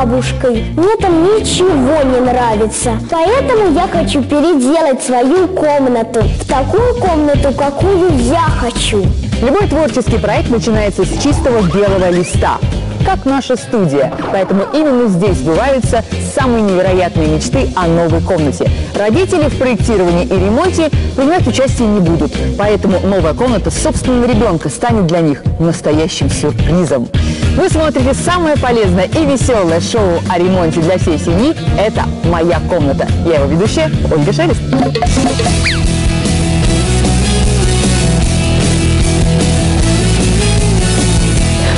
бабушкой. Мне там ничего не нравится. Поэтому я хочу переделать свою комнату в такую комнату, какую я хочу. Любой творческий проект начинается с чистого белого листа, как наша студия. Поэтому именно здесь сбываются самые невероятные мечты о новой комнате. Родители в проектировании и ремонте принимать участие не будут, поэтому новая комната собственного ребенка станет для них настоящим сюрпризом. Вы смотрите самое полезное и веселое шоу о ремонте для всей семьи «Это моя комната». Я его ведущая Ольга Шелест.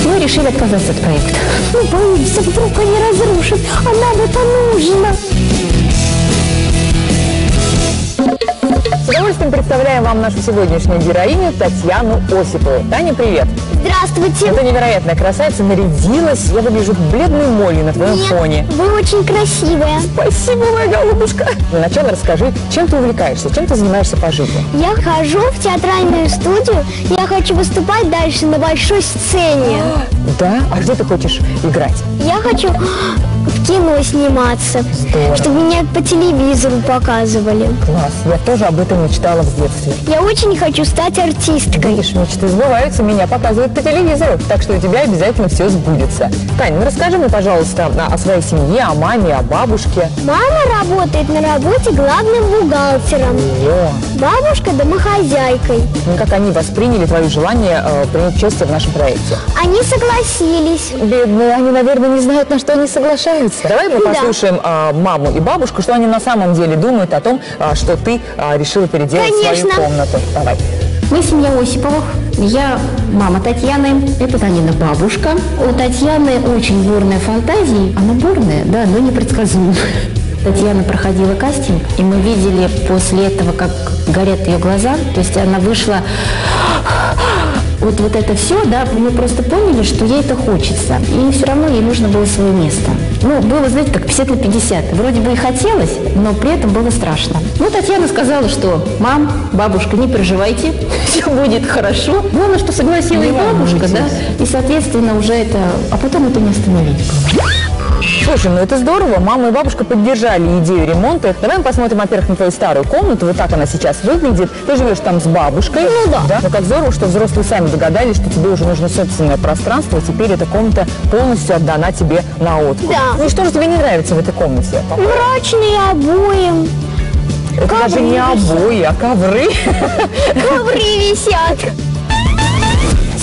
Мы решили отказаться от проекта. Ну, боимся, вдруг они разрушат, а нам это нужно. Удовольствием представляем вам нашу сегодняшнюю героиню Татьяну Осипову. Таня, привет! Здравствуйте. Эта невероятная красавица нарядилась. Я выгляжу бледной молью на твоем Нет, фоне. вы очень красивая. Спасибо, моя голубушка. Для начала расскажи, чем ты увлекаешься, чем ты занимаешься по жизни? Я хожу в театральную студию. Я хочу выступать дальше на большой сцене. Да? А где ты хочешь играть? Я хочу кино сниматься, Здорово. чтобы меня по телевизору показывали. Класс. Я тоже об этом мечтала в детстве. Я очень хочу стать артисткой. Видишь, мечты сбываются, меня показывают по телевизору, так что у тебя обязательно все сбудется. Тань, ну расскажи мне, пожалуйста, о своей семье, о маме, о бабушке. Мама работает на работе главным бухгалтером. О, Бабушка домохозяйкой. ну как они восприняли твое желание э, принять участие в нашем проекте? Они согласились. Бедные, они, наверное, не знают, на что они соглашаются. Давай мы послушаем а, маму и бабушку, что они на самом деле думают о том, а, что ты а, решила переделать Конечно. свою комнату. Давай. Мы семья Осиповых. Я мама Татьяны, это Танина бабушка. У Татьяны очень бурная фантазия. Она бурная, да, но непредсказуемая. Татьяна проходила кастинг, и мы видели после этого, как горят ее глаза. То есть она вышла вот, вот это все, да, мы просто поняли, что ей это хочется. И все равно ей нужно было свое место. Ну, было, знаете, как 50 на 50. Вроде бы и хотелось, но при этом было страшно. Ну, Татьяна сказала, что мам, бабушка, не переживайте, все будет хорошо. Главное, что согласилась бабушка, да, и, соответственно, уже это... А потом это не остановить было. Слушай, ну это здорово. Мама и бабушка поддержали идею ремонта. Давай мы посмотрим, во-первых, на твою старую комнату. Вот так она сейчас выглядит. Ты живешь там с бабушкой. Ну да. Ну как здорово, что взрослые сами догадались, что тебе уже нужно собственное пространство. Теперь эта комната полностью отдана тебе на откуп. Да. Ну и что же тебе не нравится в этой комнате? Мрачные обои. Это даже не обои, а ковры. Ковры висят.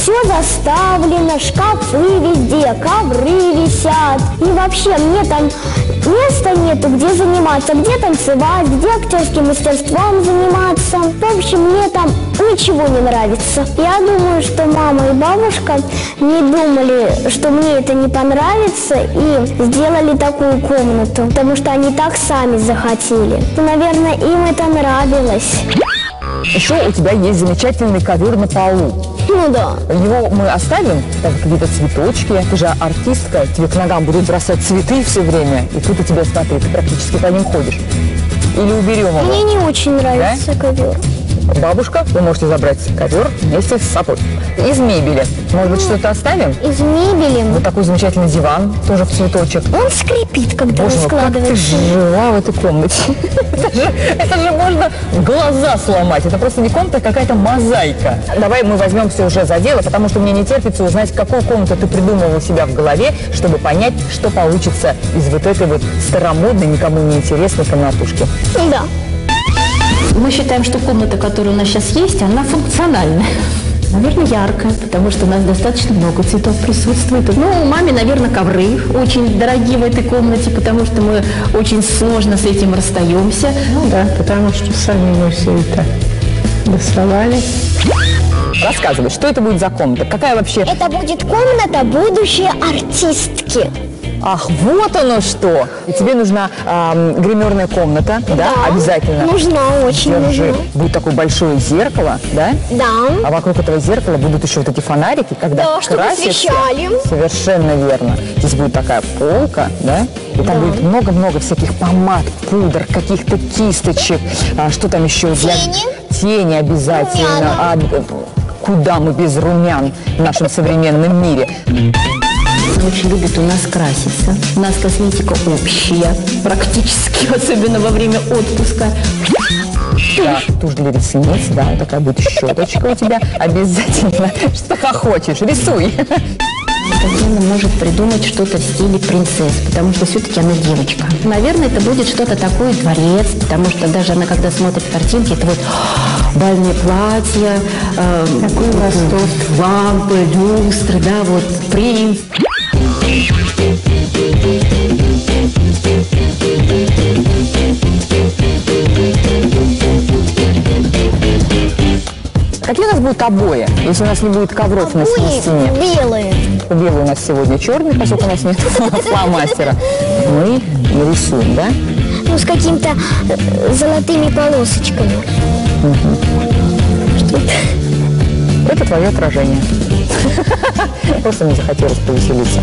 Все заставлено, шкафы везде, ковры висят. И вообще мне там места нету, где заниматься, где танцевать, где актерским мастерством заниматься. В общем, мне там ничего не нравится. Я думаю, что мама и бабушка не думали, что мне это не понравится и сделали такую комнату, потому что они так сами захотели. Наверное, им это нравилось. Еще у тебя есть замечательный ковер на полу. Ну да. Его мы оставим, там какие-то цветочки. Ты же артистка, тебе к ногам будут бросать цветы все время. И тут у тебя, смотри, ты практически по ним ходишь. Или уберем его. Мне не очень нравится ковер. Бабушка, вы можете забрать ковер вместе с собой. Из мебели. Может быть, что-то оставим? Из мебели Вот такой замечательный диван, тоже в цветочек. он скрипит, когда Боже мой, как ты жила в этой комнате. Это же, это же можно глаза сломать. Это просто не комната, а какая-то мозаика. Давай мы возьмемся уже за дело, потому что мне не терпится узнать, какую комнату ты придумала у себя в голове, чтобы понять, что получится из вот этой вот старомодной, никому не интересной комнатушки. Да. Мы считаем, что комната, которая у нас сейчас есть, она функциональная. Наверное, яркая, потому что у нас достаточно много цветов присутствует. Ну, у маме, наверное, ковры очень дорогие в этой комнате, потому что мы очень сложно с этим расстаемся. Ну да, потому что сами мы все это доставали. Рассказывай, что это будет за комната? Какая вообще... Это будет комната будущей артистки. Ах, вот оно что! И тебе нужна ам, гримерная комната, да? Обязательно. Нужна, очень Держи. нужна. Будет такое большое зеркало, да? Да. А вокруг этого зеркала будут еще вот эти фонарики, когда Да, чтобы освещали. Совершенно верно. Здесь будет такая полка, да? И там будет много-много всяких помад, пудр, каких-то кисточек. А, что там еще? Для- Тени. Тени обязательно. А, э, куда мы без румян в нашем современном мире? Она очень любит у нас краситься. У нас косметика общая, практически, особенно во время отпуска. Так, тушь для ресниц, да, такая будет щеточка у тебя обязательно. Что хочешь, рисуй. Татьяна может придумать что-то в стиле принцесс, потому что все-таки она девочка. Наверное, это будет что-то такое дворец, потому что даже она, когда смотрит картинки, это вот бальные платья, э, Такой восток. лампы, люстры, да, вот принц. Какие у нас будут обои, если у нас не будет ковров на стене? белые. Белый у нас сегодня черный, поскольку у нас нет фломастера. Мы нарисуем, да? Ну, с какими-то э, золотыми полосочками. Это твое отражение. Просто мне захотелось повеселиться.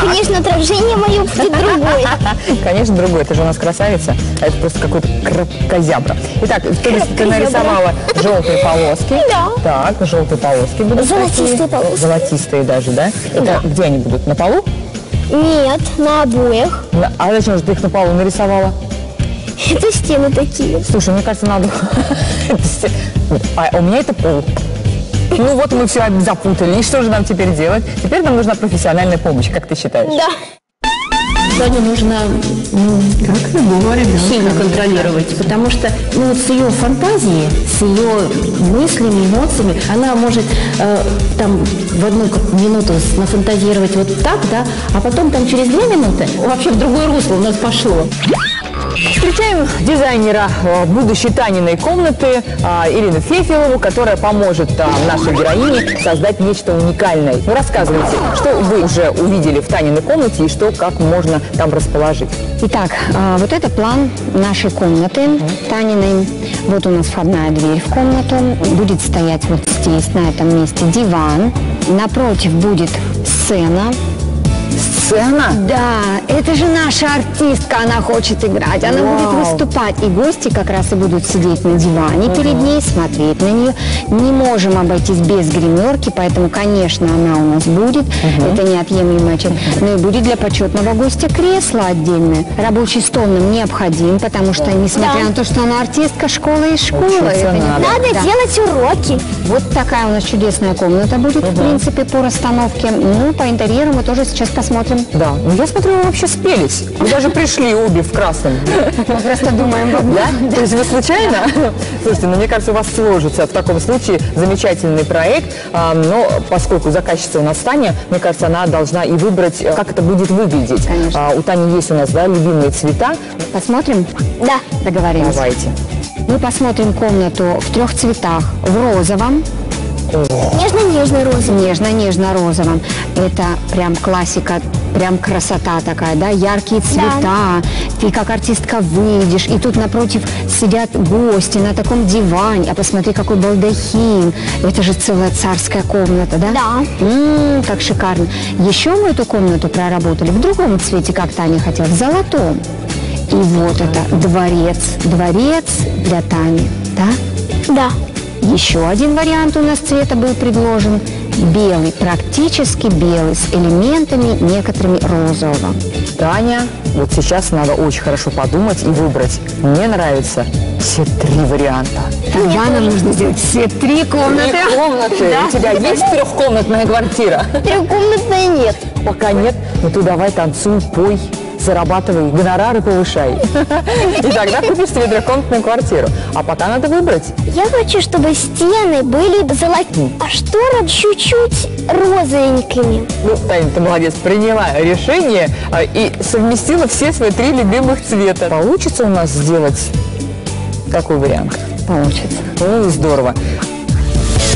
Конечно, отражение мое будет другое. Конечно, другой. Это же у нас красавица, а это просто какой-то краб-козябра. Итак, ты, ты нарисовала желтые полоски. Да. Так, желтые полоски будут. Золотистые такие. полоски. Золотистые даже, да? Это Да. где они будут? На полу? Нет, на обоях. На- А зачем же ты их на полу нарисовала? Это стены такие. Слушай, мне кажется, надо... А у меня это пол. Ну вот мы все запутали. И что же нам теперь делать? Теперь нам нужна профессиональная помощь, как ты считаешь? Да. Таню нужно ну, Как любого ребенка. сильно контролировать, потому что ну, вот с ее фантазией, с ее мыслями, эмоциями, она может э, там в одну минуту нафантазировать вот так, да, а потом там через две минуты вообще в другое русло у нас пошло. Встречаем дизайнера э, будущей Таниной комнаты э, Ирину Фефилову, которая поможет э, нашей героине создать нечто уникальное. Ну, рассказывайте, что вы уже увидели в Таниной комнате и что, как можно там расположить. Итак, а, вот это план нашей комнаты Таниной. Вот у нас входная дверь в комнату. Будет стоять вот здесь, на этом месте, диван. Напротив будет сцена. Сцена? Да, это же наша артистка, она хочет играть, она Вау. будет выступать. И гости как раз и будут сидеть на диване перед ней, смотреть на нее. Не можем обойтись без гримерки, поэтому, конечно, она у нас будет. Это неотъемлемая часть. Но и будет для почетного гостя кресло отдельное. Рабочий стол нам необходим, потому что, несмотря Да. на то, что она артистка школы и школы, это не- надо. Надо Да. делать уроки. Вот такая у нас чудесная комната будет, в принципе, по расстановке. Ну, по интерьеру мы тоже сейчас посмотрим. Да. Ну, я смотрю, вы вообще спелись. Вы даже пришли обе в красном. Мы просто думаем, Да? То есть вы случайно? Слушайте, ну мне кажется, у вас сложится в таком случае замечательный проект, а, но поскольку заказчица у нас Таня, мне кажется, она должна и выбрать, э, как это будет выглядеть. Конечно. А, У Тани есть у нас, да, любимые цвета. посмотрим. Да. Договорились. Давайте. Мы посмотрим комнату в трех цветах. В розовом, Нежно-нежно розовый. нежно-нежно-розовом. Это прям классика, прям красота такая, да, яркие цвета. Ты как артистка выйдешь, и тут напротив сидят гости на таком диване. А посмотри, какой балдахин. Это же целая царская комната, да? Да. М, как шикарно. Еще мы эту комнату проработали в другом цвете, как Таня хотела, в золотом. И вот это дворец. Дворец для Тани, да? Да. Еще один вариант у нас цвета был предложен. Белый, практически белый, с элементами некоторыми розового. Таня, вот сейчас надо очень хорошо подумать и выбрать. Мне нравятся все три варианта. Тогда нам нужно сделать все три комнаты. Три комнаты. У тебя есть трехкомнатная квартира? Трехкомнатной нет. Пока нет, ну ты давай танцуй, пой, зарабатывай, гонорары повышай. И тогда купишь себе трехкомнатную квартиру. А пока надо выбрать. Я хочу, чтобы стены были золотые, а шторы чуть-чуть розовенькими. Ну, Таня, ты молодец, приняла решение а, и совместила все свои три любимых цвета. Получится у нас сделать такой вариант? Получится. Ну, и здорово.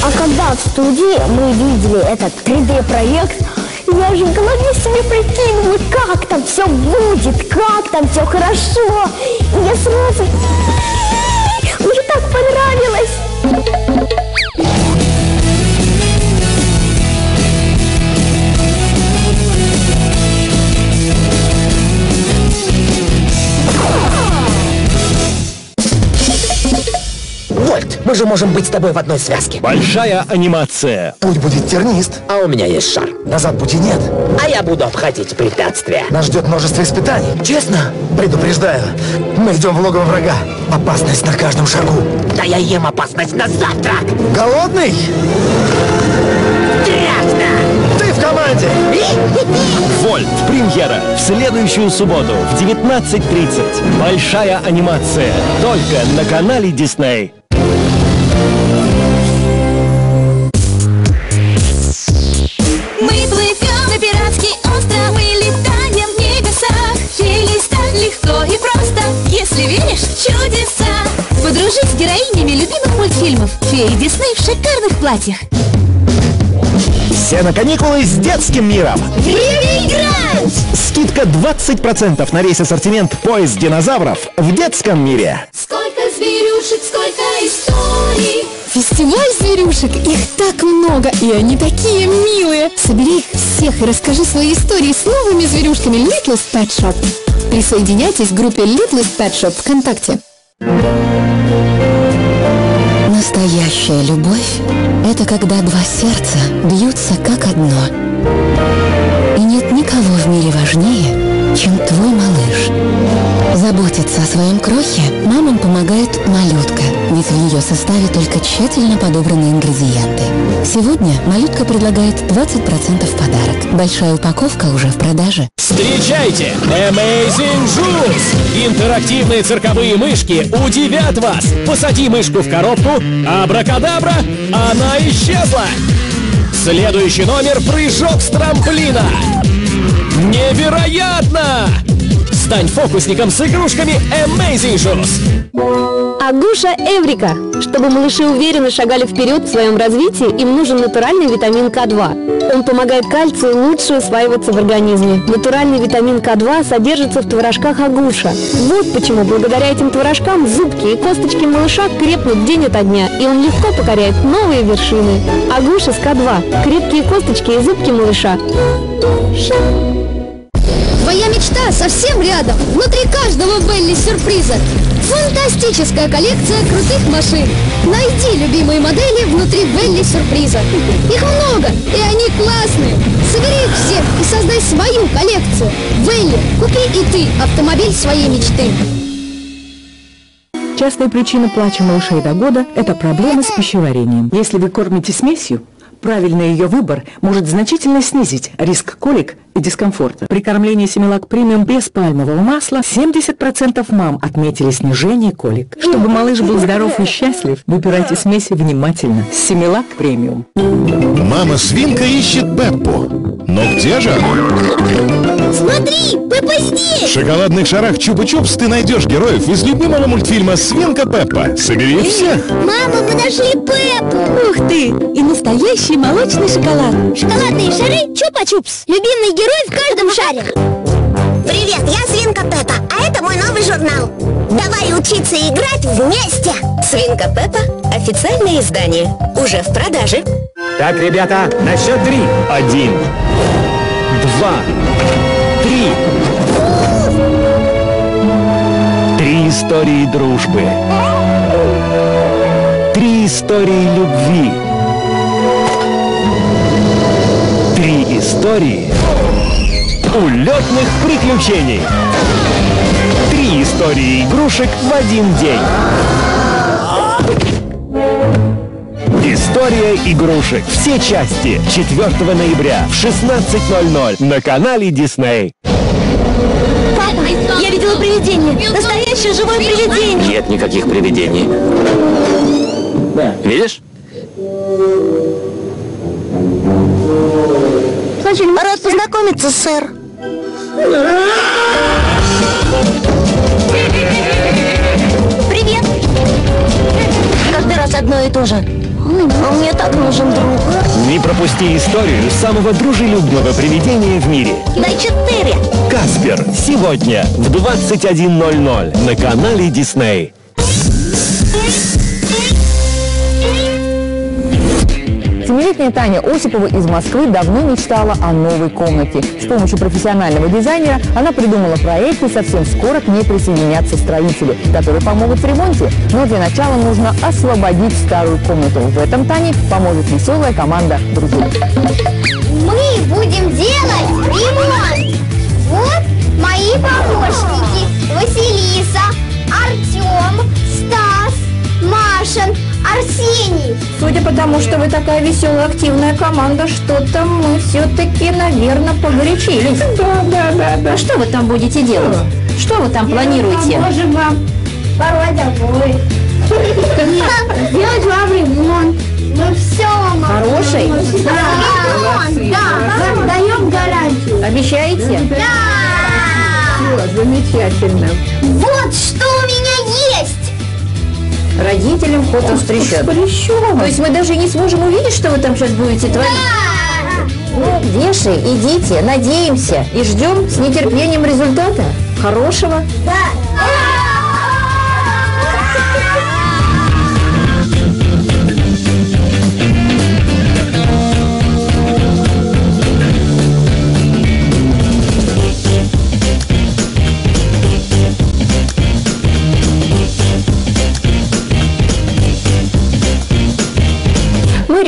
А когда в студии мы видели этот 3D-проект, я же в голове себе прикидываю, как там все будет, как там все хорошо. И я сразу... Мне так понравилось. Вот, мы Мы же можем быть с тобой в одной связке. Большая анимация. Путь будет тернист. А у меня есть шар. Назад пути нет. А я буду обходить препятствия. Нас ждет множество испытаний. Честно? Предупреждаю, мы идем в логово врага. Опасность на каждом шагу. Да я ем опасность на завтрак. Голодный? Грязно! Ты в команде! Вольт. Премьера. В следующую субботу в 19.30. Большая анимация. Только на канале Дисней. Феи Дисней в шикарных платьях. Все на каникулы с детским миром. Время играть! Скидка 20% на весь ассортимент поезд динозавров в детском мире. Сколько зверюшек, сколько историй. Фестиваль зверюшек, их так много, и они такие милые. Собери их всех и расскажи свои истории с новыми зверюшками Littlest Pet Shop. Присоединяйтесь к группе Littlest Pet Shop ВКонтакте. Настоящая любовь – это когда два сердца бьются как одно. И нет никого в мире важнее, чем твой малыш. Заботиться о своем крохе мамам помогает малютка, ведь в ее составе только тщательно подобранные ингредиенты. Сегодня малютка предлагает 20% в подарок. Большая упаковка уже в продаже. Встречайте Amazing Juice! Интерактивные цирковые мышки удивят вас! Посади мышку в коробку, абракадабра, она исчезла! Следующий номер – прыжок с трамплина! Невероятно! Стань фокусником с игрушками Amazing Juice! Агуша Эврика. Чтобы малыши уверенно шагали вперед в своем развитии, им нужен натуральный витамин К2. Он помогает кальцию лучше усваиваться в организме. Натуральный витамин К2 содержится в творожках Агуша. Вот почему благодаря этим творожкам зубки и косточки малыша крепнут день ото дня, и он легко покоряет новые вершины. Агуша с К2. Крепкие косточки и зубки малыша. Твоя мечта совсем рядом. Внутри каждого Белли сюрприза. Фантастическая коллекция крутых машин. Найди любимые модели внутри Белли сюрприза. Их много, и они классные. Собери их всех и создай свою коллекцию. Белли, купи и ты автомобиль своей мечты. Частая причина плача малышей до года – это проблемы с пищеварением. Если вы кормите смесью, правильный ее выбор может значительно снизить риск колик и дискомфорта. При кормлении Семилак премиум без пальмового масла 70% мам отметили снижение колик. Чтобы малыш был здоров и счастлив, выбирайте смеси внимательно. Семилак премиум. Мама свинка ищет Пеппу. Но где же она? Смотри, Пеппа здесь! В шоколадных шарах Чупа-Чупс ты найдешь героев из любимого мультфильма «Свинка Пеппа». Собери всех! Мама, мы нашли Пеппу! Ух ты! И настоящий молочный шоколад. Шоколадные шары Чупа-Чупс. Любимый герой в каждом шаре. Привет, я Свинка Пеппа, а это мой новый журнал. Давай учиться играть вместе. Свинка Пеппа – официальное издание. Уже в продаже. Так, ребята, на счет три. Один, два, три. Три истории дружбы. Три истории любви. Три истории улетных приключений. Три истории игрушек в один день. История игрушек. Все части 4 ноября в 16.00 на канале Дисней. Папа, я видела привидение. Настоящее живое привидение. Нет никаких привидений. Видишь? Очень рад познакомиться, сэр. Привет. Каждый раз одно и то же. Мне так нужен друг. Не пропусти историю самого дружелюбного привидения в мире. На четыре. Каспер. Сегодня в 21.00 на канале Дисней. Семилетняя Таня Осипова из Москвы давно мечтала о новой комнате. С помощью профессионального дизайнера она придумала проект, и совсем скоро к ней присоединятся строители, которые помогут в ремонте. Но для начала нужно освободить старую комнату. В этом Тане поможет веселая команда друзей. Мы будем делать ремонт. Вот мои помощники. Василиса, Артем, Стас, Машин, Арсений. Судя по тому, что вы такая веселая, активная команда, что-то мы все-таки, наверное, погорячились. Да, да, да, да. А что вы там будете делать? Что вы там планируете? Поможем вам порвать обои. Сделать вам ремонт. Мы все вам Хороший? Да, да, да, даем гарантию. Обещаете? Да. Замечательно. Вот что. Родителям вход воспрещен. То есть мы даже не сможем увидеть, что вы там сейчас будете творить? Ну, Вешай, идите, надеемся и ждем с нетерпением результата. Хорошего. Мы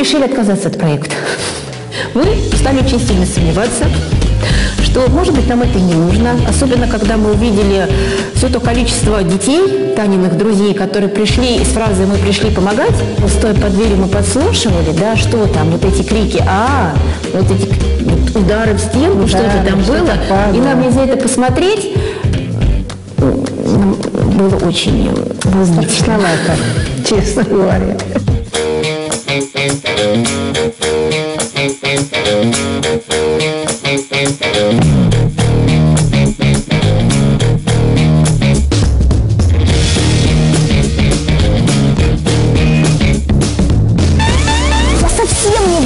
решили отказаться от проекта. Мы стали очень сильно сомневаться, что, может быть, нам это не нужно, особенно когда мы увидели все то количество детей, Таниных друзей, которые пришли и с фразой «мы пришли помогать», стоя под дверью мы подслушивали, да, что там, вот эти крики «а», вот эти вот удары в стенку, что-то там что-то было, падало. и нам нельзя это посмотреть, было очень. Страшновато, честно говоря.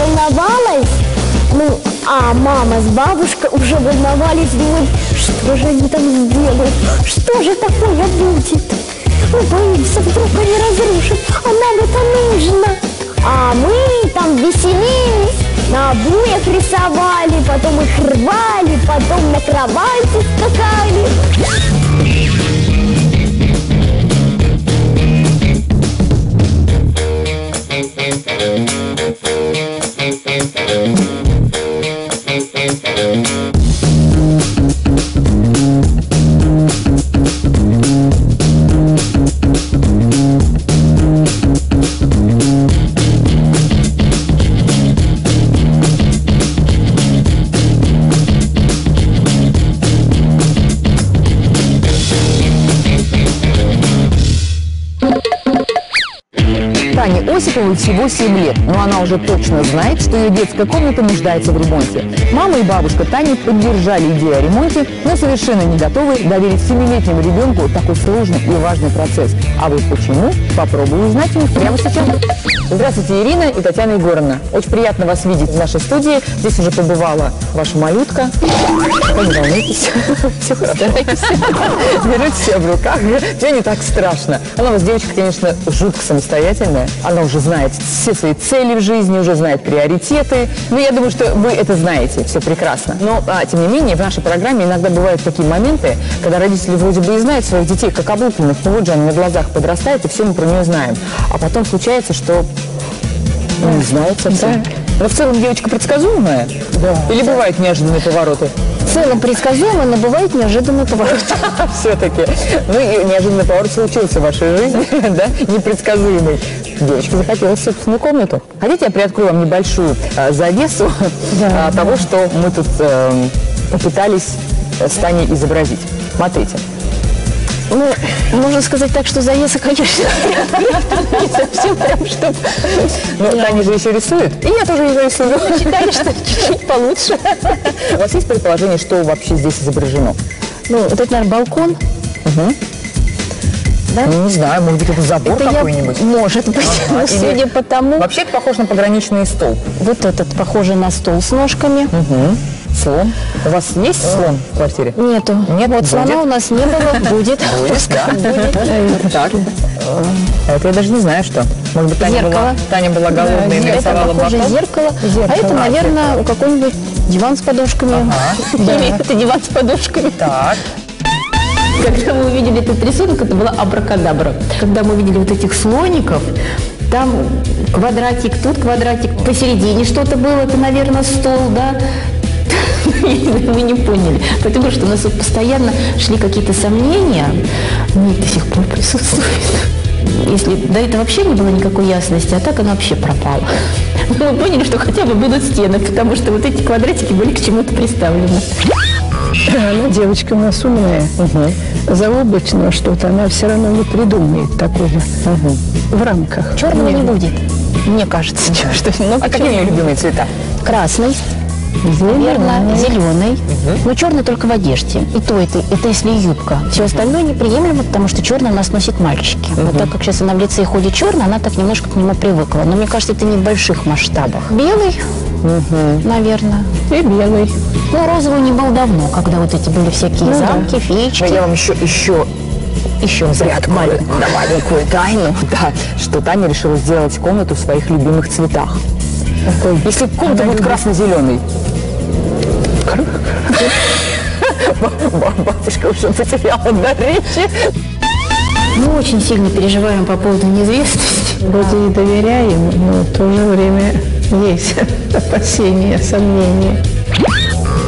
Волновалась. Ну, а мама с бабушкой уже волновались, думают, что же они там сделают, что же такое будет. Мы боимся, вдруг они разрушат, а нам это нужно. А мы там веселились, на обоях рисовали, потом их рвали, потом на кровати скакали. Осиповой всего 7 лет, но она уже точно знает, что ее детская комната нуждается в ремонте. Мама и бабушка Тани поддержали идею о ремонте, но совершенно не готовы доверить 7-летнему ребенку такой сложный и важный процесс. А вот почему, попробую узнать у них прямо сейчас. Здравствуйте, Ирина и Татьяна Егоровна. Очень приятно вас видеть в нашей студии. Здесь уже побывала ваша малютка. Не волнуйтесь. Все хорошо. Держите себя в руках. Все не так страшно. Она у вас девочка, конечно, жутко самостоятельная. Она уже знает все свои цели в жизни, уже знает приоритеты. Но я думаю, что вы это знаете. Все прекрасно. Но, а, тем не менее, в нашей программе иногда бывают такие моменты, когда родители вроде бы и знают своих детей как облупленных, но вот же они на глазах подрастают, и все мы про нее знаем. А потом случается, что ну, не знает совсем. Но в целом девочка предсказуемая? Да. Или бывают неожиданные повороты? В целом предсказуемо, но бывает неожиданный поворот. Все-таки. Ну и неожиданный поворот случился в вашей жизни, да, непредсказуемый. Девочке захотелось собственную комнату. Хотите, я приоткрою вам небольшую а, завесу а, того, что мы тут э, попытались э, с Таней изобразить. Смотрите. Ну, можно сказать так, что завеса, конечно, не совсем прям, что... Ну, Таня же еще рисует. И я тоже ее рисую. Что чуть-чуть получше. У вас есть предположение, что вообще здесь изображено? Ну, вот это, наверное, балкон. Да? Ну, не знаю, может быть, это забор Это какой-нибудь? Может быть. Ага, Но судя по тому, Вообще это похоже на пограничный стол. вот этот похоже на стол с ножками. Слон. У вас есть слон в квартире? Нету. Нет, Вот слона у нас не было, будет. Будет, да. Будет. Так. Это я даже не знаю, что. Может быть, Таня была. Таня была голодная и Это нарисовала похоже батон? зеркало. Зеркало. А это, наверное, у какой-нибудь диван с подушками. Или это диван с подушками. Так. Когда мы увидели этот рисунок, это была абракадабра. Когда мы увидели вот этих слоников, там квадратик, тут квадратик, посередине что-то было, это, наверное, стол, да? Мы не поняли, потому что у нас вот постоянно шли какие-то сомнения, они до сих пор присутствуют. Если до этого вообще не было никакой ясности, а так она вообще пропала. Мы поняли, что хотя бы будут стены, потому что вот эти квадратики были к чему-то приставлены. Она девочка у нас умная. Заоблачного что-то она все равно не придумает такого в рамках. Черного не будет, мне кажется. Что, ну, А какие у нее любимые цвета? Красный, наверное, зеленый. Но черный только в одежде. И то это, это если юбка. Все остальное неприемлемо, потому что черный у нас носят мальчики. Но так как сейчас она в лице ходит черный, она так немножко к нему привыкла. Но мне кажется, это не в больших масштабах. Белый, наверное. И белый. Ну, розовый не был давно, когда вот эти были всякие Ну да. замки, феечки. Но я вам еще, еще еще зарядку маленькую, да, маленькую тайну, да, что Таня решила сделать комнату в своих любимых цветах. Если комната будет красно-зеленый, бабушка уже потеряла на речи. Мы очень сильно переживаем по поводу неизвестности. Вроде и доверяем, но в то же время есть опасения, сомнения.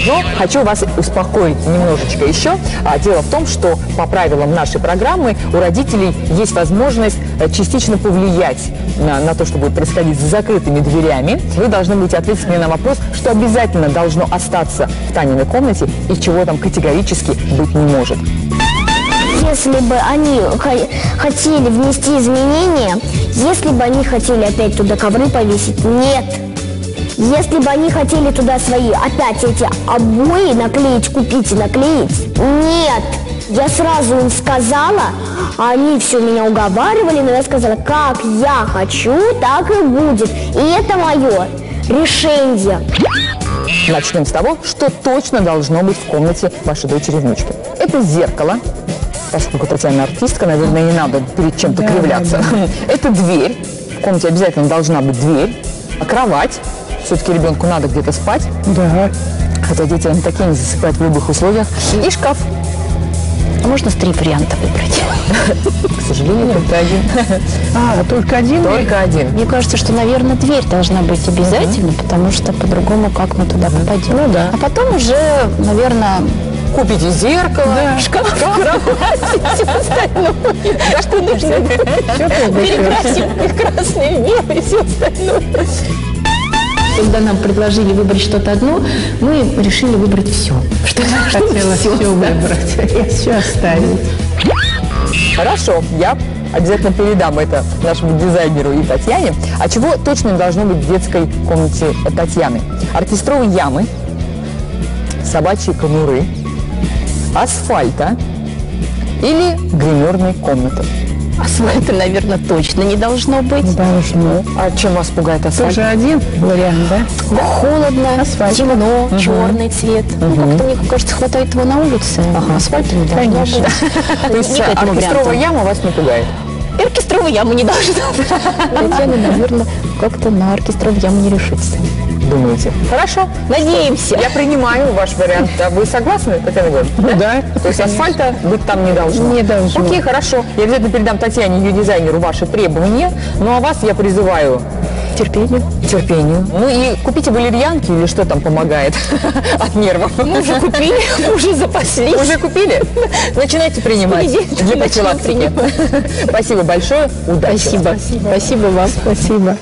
Но хочу вас успокоить немножечко еще. А, Дело в том, что по правилам нашей программы у родителей есть возможность э, частично повлиять на, на то, что будет происходить за закрытыми дверями. Вы должны ответить мне на вопрос, что обязательно должно остаться в Таниной комнате и чего там категорически быть не может. Если бы они хо- хотели внести изменения, если бы они хотели опять туда ковры повесить, нет. Если бы они хотели туда свои опять эти обои наклеить, купить и наклеить, нет. Я сразу им сказала, они все меня уговаривали, но я сказала, как я хочу, так и будет. И это мое решение. Начнем с того, что точно должно быть в комнате вашей дочери внучки. Это зеркало. Поскольку Татьяна артистка, наверное, не надо перед чем-то Да, кривляться. да, Это дверь. В комнате обязательно должна быть дверь. А кровать. Все-таки ребенку надо где-то спать. Да. Хотя дети они такие не засыпают в любых условиях. И шкаф. А можно с три варианта выбрать? К сожалению, только один. А, только один? Только один. Мне кажется, что, наверное, дверь должна быть обязательно, потому что по-другому как мы туда попадем. Ну да. А потом уже, наверное, Купите зеркало, шкаф, кровать, все остальное. Да что нужно? перекрасим красный белый, все остальное. Когда нам предложили выбрать что-то одно, мы решили выбрать все. Что Хотела все выбрать, и все оставить. Хорошо, я обязательно передам это нашему дизайнеру и Татьяне. А чего точно должно быть в детской комнате Татьяны? Оркестровые ямы, собачьи конуры, асфальта или гримерной комнаты. Асфальта, наверное, точно не должно быть. Должно. А чем вас пугает асфальт? Тоже один вариант, да? Холодно, Асфальт. темно, черный цвет. Ну, как-то, мне кажется, хватает его на улице. Асфальта не должно Конечно. быть. То есть этому оркестровая яма вас не пугает? И оркестровую яму не должно быть. Татьяна, наверное, как-то на оркестровую яму не решится. Думаете? Хорошо. Надеемся. Я принимаю ваш вариант. А Вы согласны, Татьяна Егоровна? Да. То есть асфальта быть там не должно? Не должно. Окей, хорошо. Я обязательно передам Татьяне, ее дизайнеру, ваши требования. Ну а вас я призываю Терпению. терпению. Ну и купите валерьянки или что там помогает от нервов. Мы уже купили, уже запаслись. Уже купили? Начинайте принимать для профилактики. Спасибо большое. Удачи. Спасибо. Спасибо вам. Спасибо.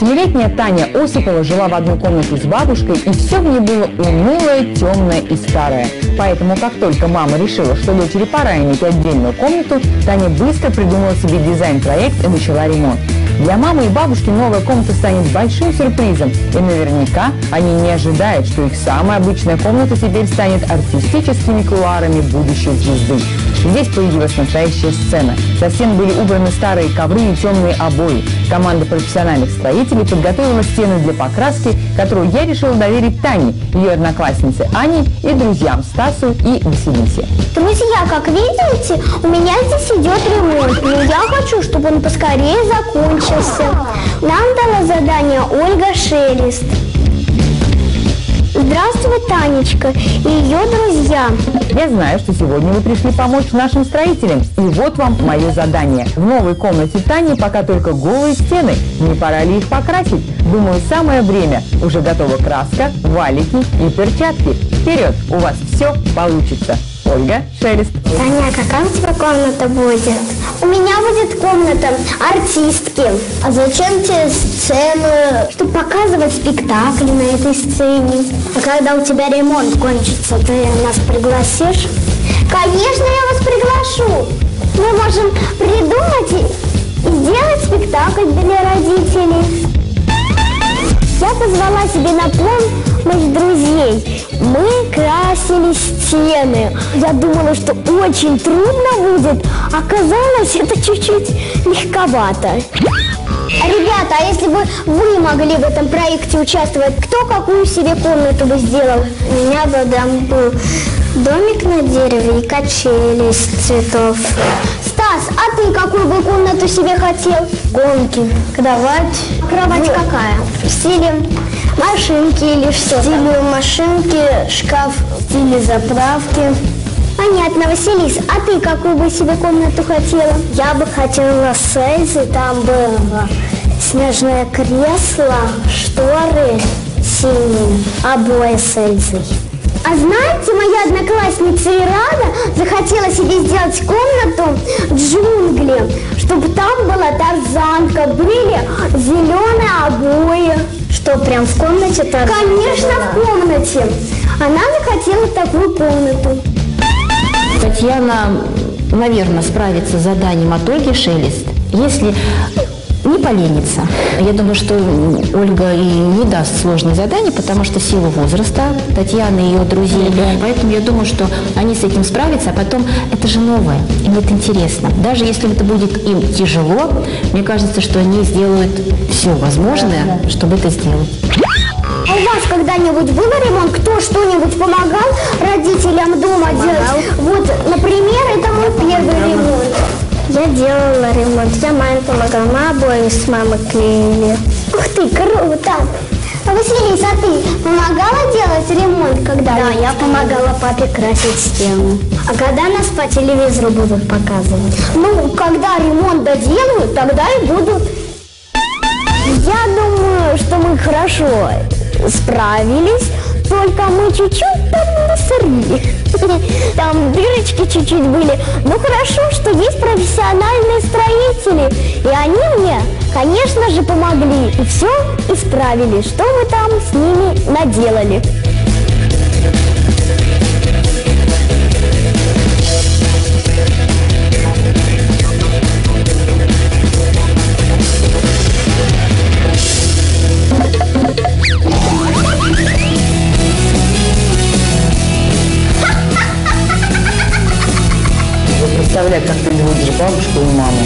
Семилетняя Таня Осипова жила в одной комнате с бабушкой, и все в ней было унылое, темное и старое. Поэтому, как только мама решила, что дочери пора иметь отдельную комнату, Таня быстро придумала себе дизайн-проект и начала ремонт. Для мамы и бабушки новая комната станет большим сюрпризом, и наверняка они не ожидают, что их самая обычная комната теперь станет артистическими кулуарами будущей звезды. Здесь появилась настоящая сцена. Со стен были убраны старые ковры и темные обои. Команда профессиональных строителей подготовила стены для покраски, которую я решила доверить Тане, ее однокласснице Ане и друзьям Стасу и Василисе. Друзья, как видите, у меня здесь идет ремонт, но я хочу, чтобы он поскорее закончился. Нам дала задание Ольга Шелест. Здравствуй, Танечка и ее друзья. Я знаю, что сегодня вы пришли помочь нашим строителям. И вот вам мое задание. В новой комнате Тани пока только голые стены. Не пора ли их покрасить? Думаю, самое время. Уже готова краска, валики и перчатки. Вперед, у вас все получится. Ольга Шелест. Таня, какая у тебя комната будет? У меня будет комната артистки. А зачем тебе сцену? Чтобы показывать спектакли на этой сцене. А когда у тебя ремонт кончится, ты нас пригласишь? Конечно, я вас приглашу. Мы можем придумать и, сделать спектакль для родителей. Я позвала себе на помощь друзей. Мы красили стены. Я думала, что очень трудно будет. Оказалось, это чуть-чуть легковато. Ребята, а если бы вы могли в этом проекте участвовать, кто какую себе комнату бы сделал? У меня бы там был домик на дереве и качели из цветов. Стас, а ты какую бы комнату себе хотел? Гонки. Кровать. Кровать какая? В стиле машинки или что? В стиле машинки, шкаф в стиле заправки. Понятно, Василис, а ты какую бы себе комнату хотела? Я бы хотела с Эльзой, там было снежное кресло, шторы синие, обои с Эльзой. А знаете, моя одноклассница Ирана захотела себе сделать комнату в джунгле, чтобы там была тарзанка, были зеленые обои. Что, прям в комнате тарзанка? Конечно, в комнате. Она захотела такую комнату. Татьяна, наверное, справится с заданием от Ольги Шелест, если не поленится. Я думаю, что Ольга и не даст сложные задания, потому что в силу возраста Татьяна и ее друзей. Поэтому я думаю, что они с этим справятся, а потом это же новое, им это интересно. Даже если это будет им тяжело, мне кажется, что они сделают все возможное, чтобы это сделать. А у вас когда-нибудь был ремонт? Кто что-нибудь помогал родителям дома делать? Вот, например, это мой первый ремонт. Я делала ремонт, я маме помогала, мы обои с мамой клеили. Ух ты, круто! А Василиса, а ты помогала делать ремонт когда Да, я помогала папе красить стену. А когда нас по телевизору будут показывать? Ну, когда ремонт доделают, тогда и будут. Я думаю, что мы хорошо справились, только мы чуть-чуть насорили. Там дырочки чуть-чуть были. Ну хорошо, что есть профессиональные строители. И они мне, конечно же, помогли. И все исправили. Что вы там с ними наделали? Будешь бабушку и маму.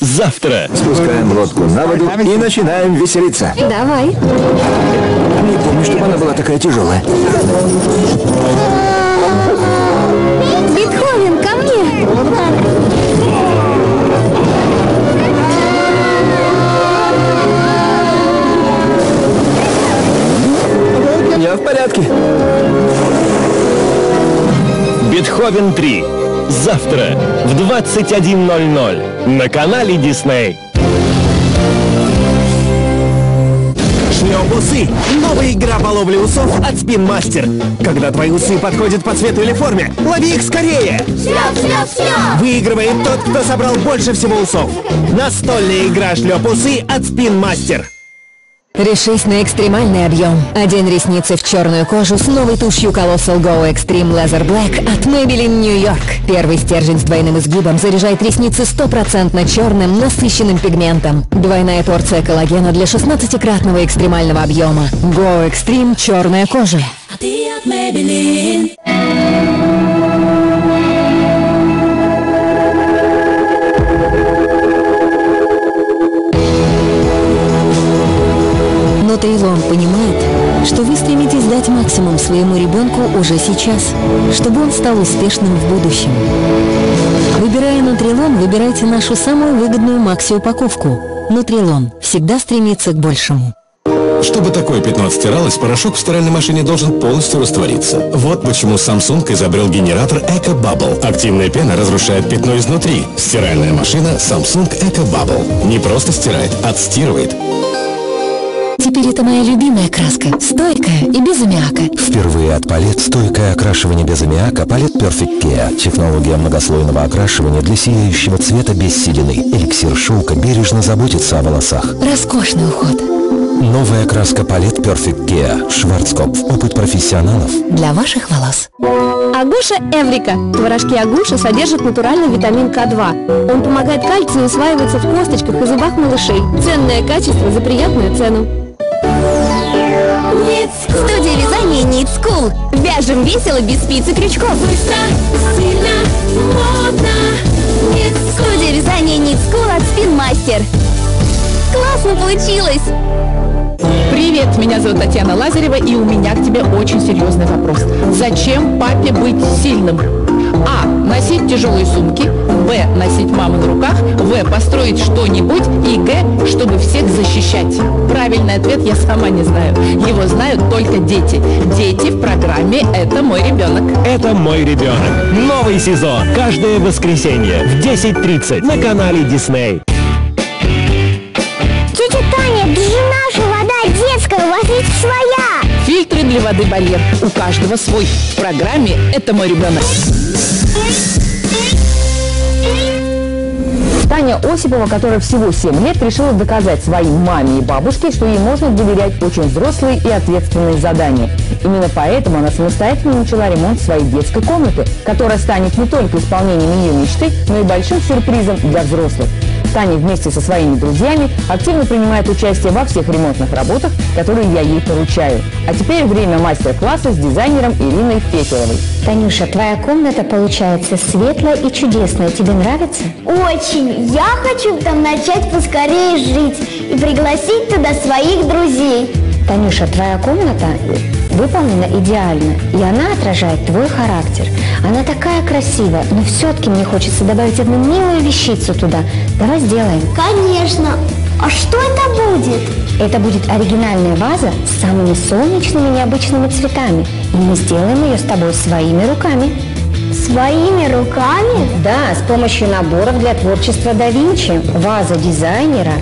Завтра. Спускаем лодку на воду и начинаем веселиться. Давай. Не помню, чтобы она была такая тяжелая. Бетховен 3. Завтра в 21.00 на канале Дисней. Шлеп-усы. Новая игра по ловле усов от Spin Master. Когда твои усы подходят по цвету или форме, лови их скорее! Шлеп, шлеп, шлеп! Выигрывает тот, кто собрал больше всего усов. Настольная игра Шлеп-усы от Spin Master. Решись на экстремальный объем. Одень ресницы в черную кожу с новой тушью Colossal Go Extreme Laser Black от Maybelline New York. Первый стержень с двойным изгибом заряжает ресницы стопроцентно черным, насыщенным пигментом. Двойная порция коллагена для 16-кратного экстремального объема. Go Extreme черная кожа. Но Трейлон понимает, что вы стремитесь дать максимум своему ребенку уже сейчас, чтобы он стал успешным в будущем. Выбирая Нутрилон, выбирайте нашу самую выгодную макси-упаковку. Нутрилон всегда стремится к большему. Чтобы такое пятно отстиралось, порошок в стиральной машине должен полностью раствориться. Вот почему Samsung изобрел генератор Eco Bubble. Активная пена разрушает пятно изнутри. Стиральная машина Samsung Eco Bubble. Не просто стирает, отстирывает. Теперь это моя любимая краска. Стойкая и без аммиака. Впервые от палет стойкое окрашивание без аммиака палет Perfect Care. Технология многослойного окрашивания для сияющего цвета без седины. Эликсир шелка бережно заботится о волосах. Роскошный уход. Новая краска палет Perfect Care. Шварцкопф. Опыт профессионалов. Для ваших волос. Агуша Эврика. Творожки Агуша содержат натуральный витамин К2. Он помогает кальцию усваиваться в косточках и зубах малышей. Ценное качество за приятную цену. Студия вязания Knit School. Вяжем весело, без спиц и крючков. Быстро, сильно, модно. Студия вязания Knit School от Spin Master. Классно получилось! Привет, меня зовут Татьяна Лазарева, и у меня к тебе очень серьезный вопрос. Зачем папе быть сильным? А. Носить тяжелые сумки. Б. Носить маму на руках. В. Построить что-нибудь. И Г. Чтобы всех защищать. Правильный ответ я сама не знаю. Его знают только дети. Дети в программе «Это мой ребенок». Это мой ребенок. Новый сезон. Каждое воскресенье в 10.30 на канале Дисней. Тетя Таня, же наша вода детская, у вас есть своя. Фильтры для воды Барьер. У каждого свой. В программе «Это мой ребенок». Таня Осипова, которая всего 7 лет, решила доказать своим маме и бабушке, что ей можно доверять очень взрослые и ответственные задания. Именно поэтому она самостоятельно начала ремонт своей детской комнаты, которая станет не только исполнением ее мечты, но и большим сюрпризом для взрослых. Таня вместе со своими друзьями активно принимает участие во всех ремонтных работах, которые я ей поручаю. А теперь время мастер-класса с дизайнером Ириной Фекеловой. Танюша, твоя комната получается светлая и чудесная. Тебе нравится? Очень. Я хочу там начать поскорее жить и пригласить туда своих друзей. Танюша, твоя комната выполнена идеально, и она отражает твой характер. Она такая красивая, но все-таки мне хочется добавить одну милую вещицу туда. Давай сделаем. Конечно. А что это будет? Это будет оригинальная ваза с самыми солнечными необычными цветами. И мы сделаем ее с тобой своими руками. Своими руками? Да, с помощью наборов для творчества да Винчи, ваза дизайнера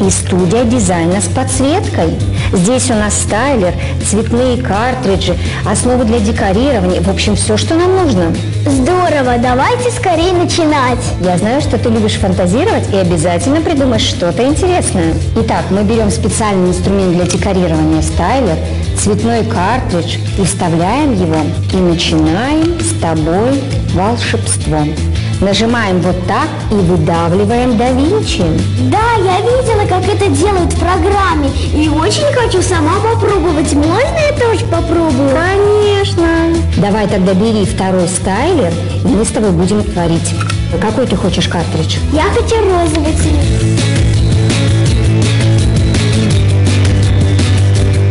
и студия дизайна с подсветкой. Здесь у нас стайлер, цветные картриджи, основы для декорирования, в общем, все, что нам нужно. Здорово, давайте скорее начинать. Я знаю, что ты любишь фантазировать и обязательно придумаешь что-то интересное. Итак, мы берем специальный инструмент для декорирования стайлер, цветной картридж и вставляем его и начинаем с тобой волшебство. Нажимаем вот так и выдавливаем да Винчи. Да, я видела, как это делают в программе. И очень хочу сама попробовать. Можно я тоже попробую? Конечно. Давай тогда бери второй стайлер, и мы с тобой будем творить. Какой ты хочешь картридж? Я хочу розовый цвет.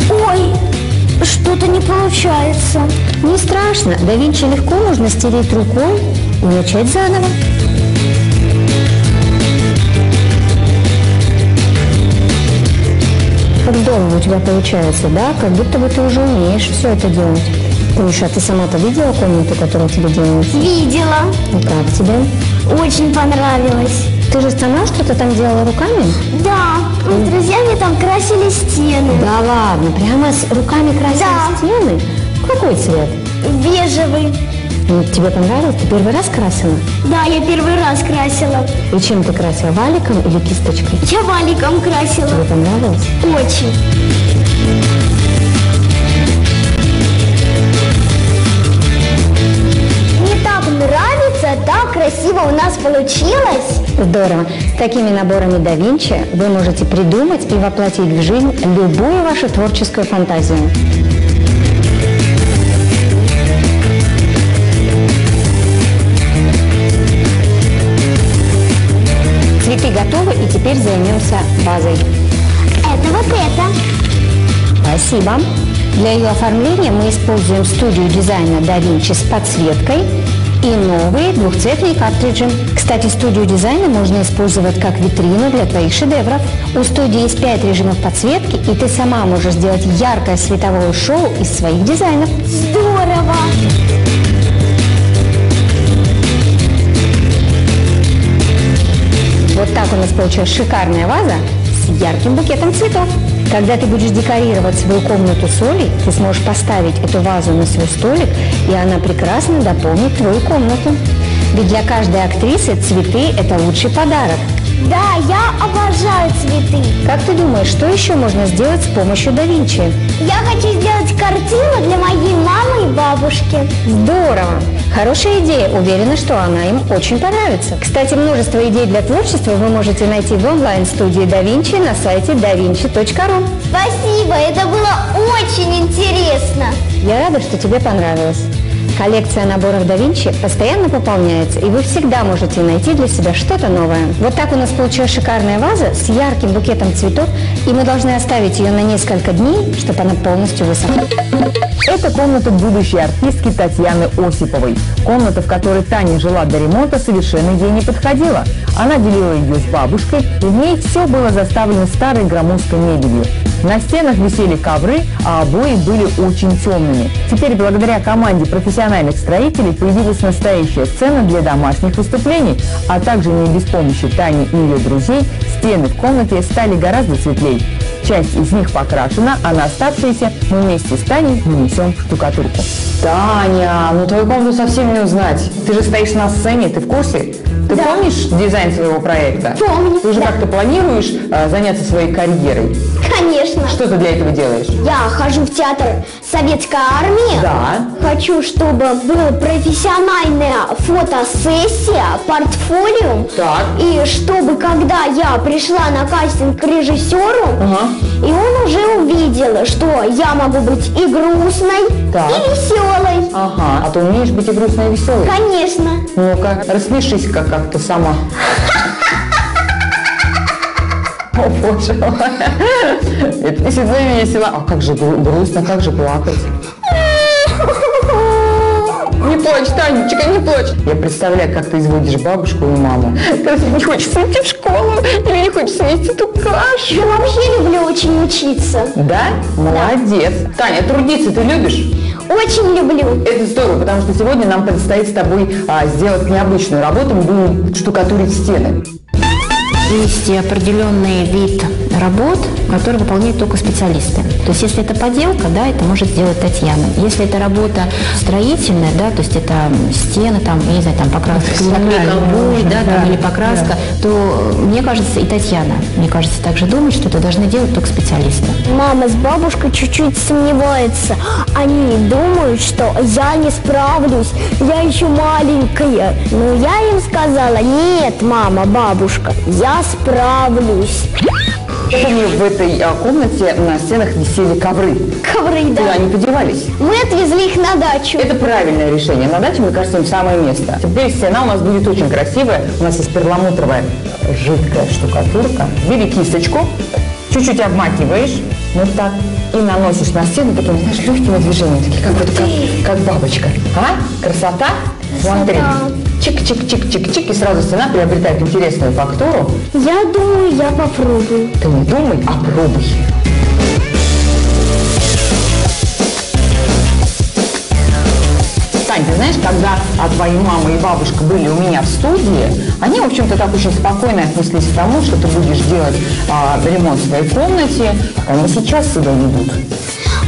Ой, что-то не получается. Не страшно, да Винчи легко можно стереть рукой начать заново. Как здорово у тебя получается, да? Как будто бы ты уже умеешь все это делать. Миша, ты сама-то видела комнату, которую тебе делают? Видела. И как тебе? Очень понравилось. Ты же сама что-то там делала руками? Да, мы с друзьями там красили стены. Да ладно, прямо с руками красили Да. стены? Какой цвет? Бежевый. Ну, Тебе понравилось? Ты первый раз красила? Да, я первый раз красила. И чем ты красила? Валиком или кисточкой? Я валиком красила. Тебе понравилось? Очень. Мне так нравится, так красиво у нас получилось. Здорово. С такими наборами да Винчи вы можете придумать и воплотить в жизнь любую вашу творческую фантазию. Цветы готовы, и теперь займемся вазой. Это вот это. Спасибо. Для ее оформления мы используем студию дизайна Da Vinci с подсветкой и новые двухцветные картриджи. Кстати, студию дизайна можно использовать как витрину для твоих шедевров. У студии есть пять режимов подсветки, и ты сама можешь сделать яркое световое шоу из своих дизайнов. Здорово! Так у нас получилась шикарная ваза с ярким букетом цветов. Когда ты будешь декорировать свою комнату солей, ты сможешь поставить эту вазу на свой столик, и она прекрасно дополнит твою комнату. Ведь для каждой актрисы цветы – это лучший подарок. Да, я обожаю цветы. Как ты думаешь, что еще можно сделать с помощью да Винчи? Я хочу сделать картину для моей мамы и бабушки. Здорово! Хорошая идея. Уверена, что она им очень понравится. Кстати, множество идей для творчества вы можете найти в онлайн-студии Винчи на сайте davinci.ru. Спасибо, это было очень интересно. Я рада, что тебе понравилось. Коллекция наборов да Винчи постоянно пополняется, и вы всегда можете найти для себя что-то новое. Вот так у нас получилась шикарная ваза с ярким букетом цветов, и мы должны оставить ее на несколько дней, чтобы она полностью высохла. Это комната будущей артистки Татьяны Осиповой. Комната, в которой Таня жила до ремонта, совершенно ей не подходила. Она делила ее с бабушкой, и в ней все было заставлено старой громоздкой мебелью. На стенах висели ковры, а обои были очень темными. Теперь, благодаря команде профессиональных строителей, появилась настоящая сцена для домашних выступлений, а также не без помощи Тани и ее друзей стены в комнате стали гораздо светлее. Часть из них покрашена, а на оставшиеся мы вместе с Таней нанесем штукатурку. Таня, ну твою комнату совсем не узнать. Ты же стоишь на сцене, ты в курсе? Ты помнишь дизайн своего проекта? Помню, Ты уже да. как-то планируешь э, заняться своей карьерой? Конечно. Что ты для этого делаешь? Я хожу в театр Советская армия. Да. Хочу, чтобы была профессиональная фотосессия, портфолио. Так. И чтобы, когда я пришла на кастинг к режиссеру, и он уже увидел, что я могу быть и грустной, Так. и веселой. Ага, а ты умеешь быть и грустной, и веселой? Конечно. Ну-ка, рассмешись как как-то сама. О, боже мой. Это всегда весело. А как же гру- грустно, как же плакать? Не плачь, Танечка, не плачь. Я представляю, как ты изводишь бабушку и маму. Когда не хочется идти в школу, или не хочется есть эту кашу. Я вообще люблю очень учиться. Да? Молодец. Таня, трудиться ты любишь? Очень люблю. Это здорово, потому что сегодня нам предстоит с тобой а, сделать необычную работу. Мы будем штукатурить стены. Есть определенный вид работ, которые выполняют только специалисты. То есть, если это поделка, да, это может сделать Татьяна. Если это работа строительная, да, то есть это стены, там, я не знаю, там покраска, обои, уже, да, там, да, или покраска, да. то мне кажется, и Татьяна, мне кажется, также думает, что это должны делать только специалисты. Мама с бабушкой чуть-чуть сомневаются. Они думают, что я не справлюсь, я еще маленькая. Но я им сказала, нет, мама, бабушка, я справлюсь. Я помню, в этой а, комнате на стенах висели ковры. Ковры, да. Куда они подевались? Мы отвезли их на дачу. Это правильное решение. На даче, мне кажется, им самое место. Теперь стена у нас будет очень красивая. У нас есть перламутровая жидкая штукатурка. Бери кисточку, чуть-чуть обмакиваешь, вот так, и наносишь на стену такими, знаешь, легкими движениями, такие как, будто как, как бабочка. А? Красота? Смотри. Чик-чик-чик-чик-чик, и сразу стена приобретает интересную фактуру. Я думаю, я попробую. Ты не думай, а пробуй. Тань, ты знаешь, когда а, твои мама и бабушка были у меня в студии, они, в общем-то, так очень спокойно отнеслись к тому, что ты будешь делать а, ремонт в своей комнате, они сейчас себя ведут.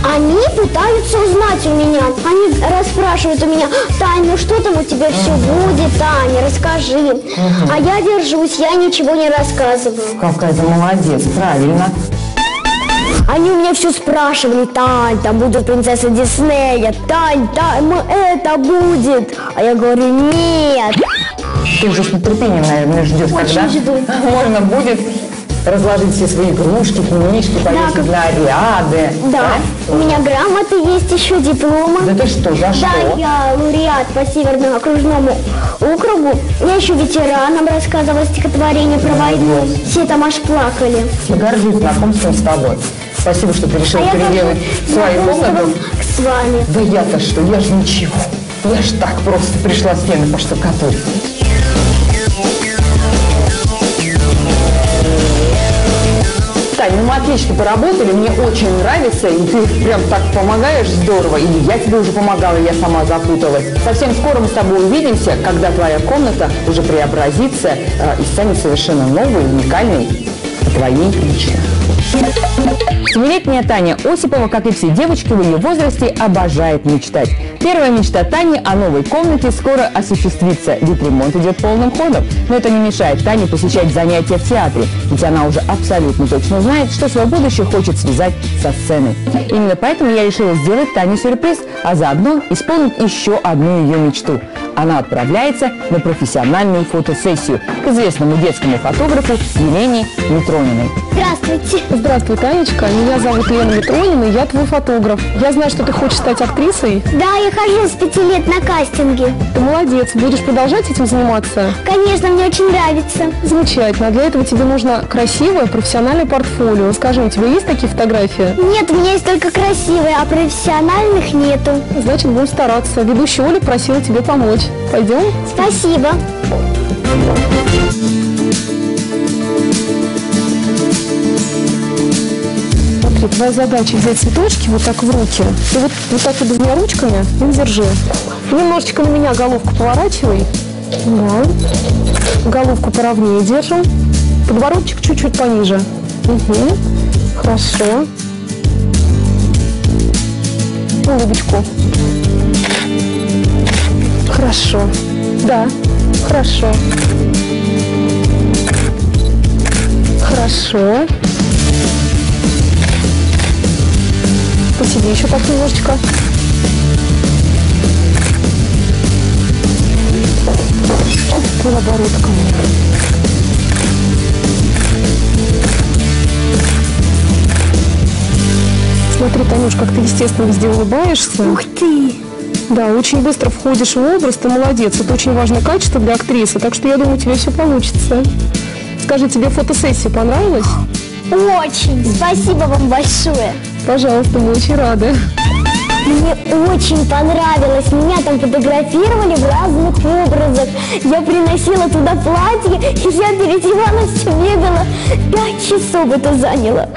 Они пытаются узнать у меня. Они расспрашивают у меня, Тань, ну что там у тебя все будет, Таня, расскажи. А я держусь, я ничего не рассказываю. Какая ты молодец, правильно. Они у меня все спрашивали, Тань, там будет принцесса Диснея, Тань, Тань, мы это будет. А я говорю, нет. Ты уже с нетерпением, наверное, ждешь, Очень когда жду. можно будет разложить все свои игрушки, книжки, повесить как- наряды. Да, у меня грамоты есть, еще дипломы. Да ты что, за Да, что? я лауреат по Северному окружному округу. Я еще ветеранам рассказывала стихотворение про войну. Все там аж плакали. Я горжусь знакомством с тобой. Спасибо, что ты решил А переделать свою комнату. с вами. Да я-то что, я же ничего. Я ж так просто пришла стены поштукатурить. Тань, ну мы отлично поработали, мне очень нравится, и ты прям так помогаешь здорово, и я тебе уже помогала, я сама запуталась. Совсем скоро мы с тобой увидимся, когда твоя комната уже преобразится э, и станет совершенно новой, уникальной, твоей лично. Семилетняя Таня Осипова, как и все девочки в ее возрасте, обожает мечтать. Первая мечта Тани о новой комнате скоро осуществится, ведь ремонт идет полным ходом. Но это не мешает Тане посещать занятия в театре, ведь она уже абсолютно точно знает, что свое будущее хочет связать со сценой. Именно поэтому я решила сделать Тане сюрприз, а заодно исполнить еще одну ее мечту. Она отправляется на профессиональную фотосессию к известному детскому фотографу Елене Митрониной. Здравствуйте. Здравствуй, Танечка. Меня зовут Лена Митронина, и я твой фотограф. Я знаю, что ты хочешь стать актрисой. Да, я хожу с пяти лет на кастинги. Ты молодец. Будешь продолжать этим заниматься? Конечно, мне очень нравится. Замечательно. А для этого тебе нужно красивое профессиональное портфолио. Скажи, у тебя есть такие фотографии? Нет, у меня есть только красивые, а профессиональных нету. Значит, будем стараться. Ведущая Оля просила тебе помочь. Пойдем? Спасибо. Смотри, твоя задача взять цветочки вот так в руки. И вот, вот так вот двумя ручками их держи. Немножечко на меня головку поворачивай. Да. Головку поровнее держим. Подбородочек чуть-чуть пониже. Угу. Хорошо. Улыбочку. Хорошо. Да. Хорошо. Хорошо. Посиди еще так немножечко. Подбородком. Смотри, Танюш, как ты естественно везде улыбаешься. Ух ты! Да, очень быстро входишь в образ, ты молодец. Это очень важное качество для актрисы, так что я думаю, у тебя все получится. Скажи, тебе фотосессия понравилась? Очень. Спасибо вам большое. Пожалуйста, мы очень рады. Мне очень понравилось. Меня там фотографировали в разных образах. Я приносила туда платье, и я перед диваном все бегала. Пять часов это заняло.